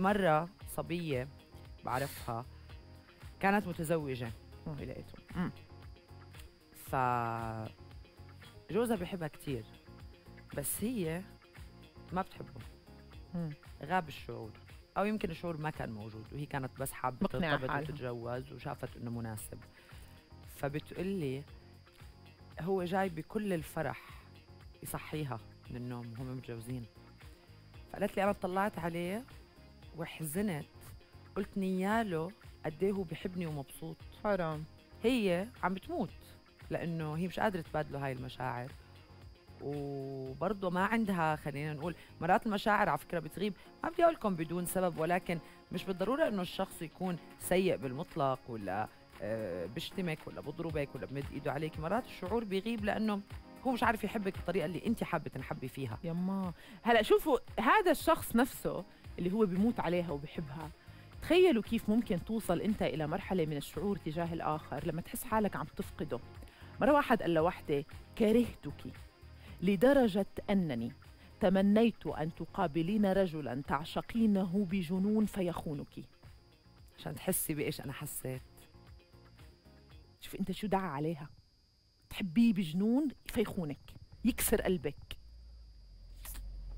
مرة صبية بعرفها. كانت متزوجة لقيته ف جوزها بيحبها كتير. بس هي ما بتحبه. مم. غاب الشعور. أو يمكن الشعور ما كان موجود. وهي كانت بس حابة ترتبط. وتتجوز وشافت إنه مناسب. فبتقول لي هو جاي بكل الفرح يصحيها من النوم وهم متجوزين. فقالت لي أنا طلعت عليه وحزنت. قلت نياله قد إيه هو بحبني ومبسوط. حرام. هي عم بتموت لأنه هي مش قادرة تبادله هاي المشاعر. وبرضه ما عندها خلينا نقول مرات المشاعر على فكرة بتغيب. ما بدي أقول لكم بدون سبب ولكن مش بالضرورة إنه الشخص يكون سيء بالمطلق ولا آه، بيشتمك ولا بضربك ولا بمد إيده عليك. مرات الشعور بيغيب لأنه هو مش عارف يحبك بالطريقة اللي أنت حابة تنحبي فيها. يما. هلأ شوفوا هذا الشخص نفسه اللي هو بيموت عليها وبحبها تخيلوا كيف ممكن توصل أنت إلى مرحلة من الشعور تجاه الآخر لما تحس حالك عم تفقده. مرة واحد قال لوحدة كرهتك لدرجة أنني تمنيت أن تقابلين رجلا تعشقينه بجنون فيخونك. عشان تحسي بإيش أنا حسيت. شوف أنت شو دعا عليها. تحبيه بجنون فيخونك. يكسر قلبك.